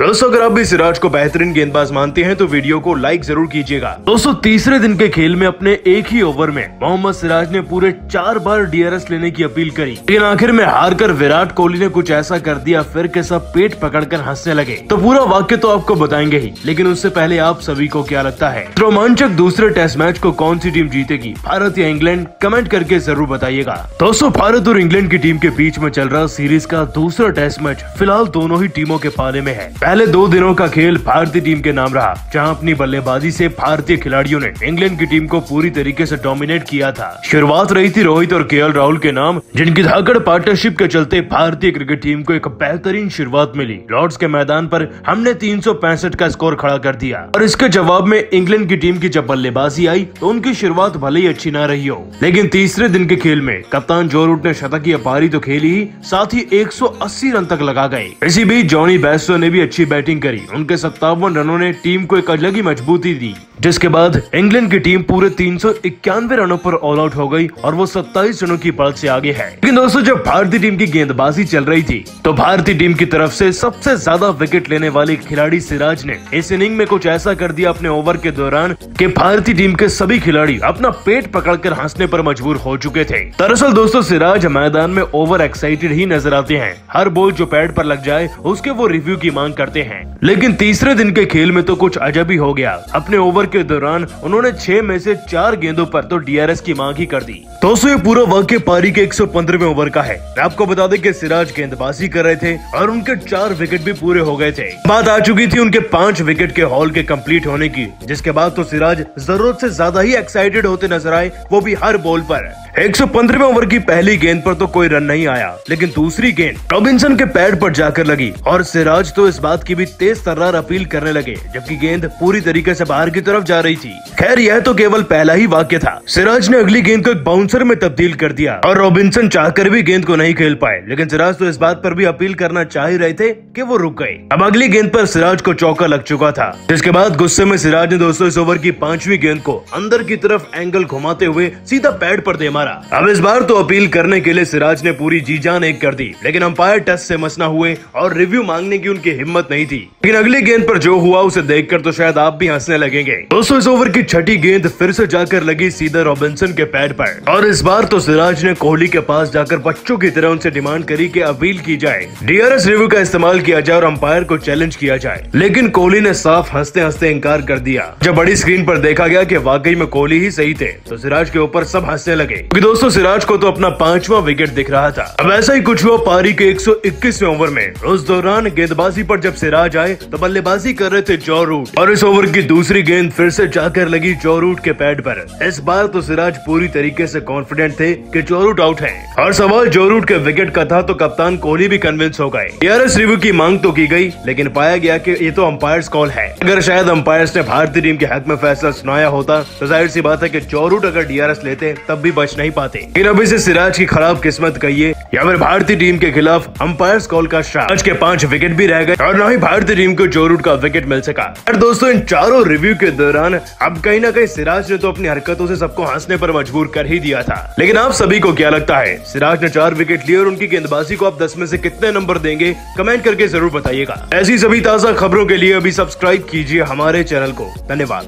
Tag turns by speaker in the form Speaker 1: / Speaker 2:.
Speaker 1: दोस्तों अगर आप भी सिराज को बेहतरीन गेंदबाज मानते हैं तो वीडियो को लाइक ज़रूर कीजिएगा। दोस्तों, तीसरे दिन के खेल में अपने एक ही ओवर में मोहम्मद सिराज ने पूरे चार बार डीआरएस लेने की अपील करी। लेकिन आखिर में हार कर विराट कोहली ने कुछ ऐसा कर दिया, फिर के सब पेट पकड़कर हंसने लगे। तो पूरा वाक्य तो आपको बताएँगे ही, लेकिन उससे पहले आप सभी को क्या लगता है? रोमांचक दूसरे टेस्ट मैच को कौन सी टीम जीतेगी? भारत या इंग्लैंड? कमेंट करके ज़रूर बताइएगा। दोस्तों, भारत और इंग्लैंड की टीम के बीच में चल रहा सीरीज़ का दूसरा टेस्ट मैच फ़िलहाल दोनों ही टीमों के पाले में है। पहले दो दिनों का खेल भारतीय टीम के नाम रहा, जहाँ अपनी बल्लेबाजी से भारतीय खिलाड़ियों ने इंग्लैंड की टीम को पूरी तरीके से डोमिनेट किया था। शुरुआत रही थी रोहित और के राहुल के नाम, जिनकी धाकड़ पार्टनरशिप के चलते भारतीय क्रिकेट टीम को एक बेहतरीन शुरुआत मिली। लॉर्ड्स के मैदान पर हमने तीन सौ पैंसठ का स्कोर खड़ा कर दिया। और इसके जवाब में इंग्लैंड की टीम की जब बल्लेबाजी आई तो उनकी शुरुआत भले ही अच्छी न रही हो। लेकिन तीसरे दिन के खेल में कप्तान जो रूट ने शतक पारी तो खेली साथ ही 180 रन तक लगा गए। इसी बीच जॉनी बैस्टो ने भी अच्छी बैटिंग करी। उनके सत्तावन रनों ने टीम को एक अलग ही मजबूती दी। जिसके बाद इंग्लैंड की टीम पूरे तीन सौ इक्यानवे रनों पर ऑल आउट हो गई और वो 27 रनों की बढ़त से आगे है। लेकिन दोस्तों, जब भारतीय टीम की गेंदबाजी चल रही थी तो भारतीय टीम की तरफ़ से सबसे ज़्यादा विकेट लेने वाले खिलाड़ी सिराज ने इस इनिंग में कुछ ऐसा कर दिया अपने ओवर के दौरान कि भारतीय टीम के सभी खिलाड़ी अपना पेट पकड़कर हंसने पर मजबूर हो चुके थे। दरअसल दोस्तों, सिराज मैदान में ओवर एक्साइटेड ही नज़र आते हैं। हर बॉल जो पैड पर लग जाए, उसके वो रिव्यू की मांग करते हैं। लेकिन तीसरे दिन के खेल में तो कुछ अजब ही हो गया। अपने ओवर के दौरान उन्होंने छह में से चार गेंदों पर तो डीआरएस की मांग ही कर दी। दोस्तों ये पूरा वाक्य पारी के 115वें ओवर का है। आपको बता दें कि सिराज गेंदबाजी कर रहे थे और उनके चार विकेट भी पूरे हो गए थे। बात आ चुकी थी उनके पाँच विकेट के हॉल के कंप्लीट होने की, जिसके बाद तो सिराज ज़रूरत से ज़्यादा ही एक्साइटेड होते नज़र आए, वो भी हर बॉल पर। 115वें ओवर की पहली गेंद पर तो कोई रन नहीं आया, लेकिन दूसरी गेंद रॉबिन्सन के पैड पर जाकर लगी, और सिराज तो इस बात की भी तेज तर्रार अपील करने लगे, जबकि गेंद पूरी तरीके से बाहर की तरफ़ जा रही थी। खैर, यह तो केवल पहला ही वाक्य था। सिराज ने अगली गेंद को एक बाउंसर में तब्दील कर दिया और रॉबिन्सन चाहकर भी गेंद को नहीं खेल पाए। लेकिन सिराज तो इस बात पर भी अपील करना चाह ही रहे थे कि वो रुक गए। अब अगली गेंद पर सिराज को चौका लग चुका था। जिसके बाद गुस्से में सिराज ने दोस्तों इस ओवर की पांचवी गेंद को अंदर की तरफ़ एंगल घुमाते हुए सीधा पैड पर दे मारा। अब इस बार तो अपील करने के लिए सिराज ने पूरी जी जान एक कर दी, लेकिन अंपायर टेस्ट से मसना हुए और रिव्यू मांगने की उनकी हिम्मत नहीं थी। लेकिन अगली गेंद पर जो हुआ, उसे देखकर तो शायद आप भी हंसने लगेंगे। दोस्तों इस ओवर की छठी गेंद फिर से जाकर लगी सीधा रॉबिन्सन के पैड पर। और इस बार तो सिराज ने कोहली के पास जाकर बच्चों की तरह उनसे डिमांड करी कि अपील की जाए। डीआरएस रिव्यू का इस्तेमाल किया जाए और अंपायर को चैलेंज किया जाए। लेकिन कोहली ने साफ़ हँसते हँसते इनकार कर दिया। जब बड़ी स्क्रीन पर देखा गया कि वाकई में कोहली ही सही थे तो सिराज के ऊपर सब हंसने लगे। क्योंकि दोस्तों, सिराज को तो अपना पांचवा विकेट दिख रहा था। अब ऐसा ही कुछ हुआ पारी के 121वें ओवर में। उस दौरान गेंदबाजी पर जब सिराज आए तो बल्लेबाजी कर रहे थे जॉ रूट। और इस ओवर की दूसरी गेंद फिर से जाकर लगी जॉ रूट के पैड पर। इस बार तो सिराज पूरी तरीके से कॉन्फिडेंट थे कि जॉ रूट आउट है। और सवाल जॉ रूट के विकेट का था तो कप्तान कोहली भी कन्विंस हो गए। टीआरएस रिव्यू की मांग तो की गई, लेकिन पाया गया कि ये तो अंपायर कॉल है। अगर शायद अंपायर्स ने भारतीय टीम के हक में फैसला सुनाया होता तो ज़ाहिर सी बात है कि जॉ रूट अगर डीआरएस लेते, तब भी बच नहीं पाते। लेकिन अब इसे सिराज की खराब किस्मत कहिए, या फिर भारतीय टीम के खिलाफ अंपायर कॉल का आज के पाँच विकेट भी रह गए, और न ही भारतीय टीम को जो रूट का विकेट मिल सका। दोस्तों, इन चारों रिव्यू के दौरान अब कहीं ना कहीं सिराज ने तो अपनी हरकतों से सबको हंसने पर मजबूर कर ही दिया था। लेकिन आप सभी को क्या लगता है? सिराज ने चार विकेट लिए और उनकी गेंदबाजी को आप दस में से कितने नंबर देंगे? कमेंट करके ज़रूर बताइएगा। ऐसी सभी ताज़ा खबरों के लिए अभी सब्सक्राइब कीजिए हमारे चैनल को। धन्यवाद।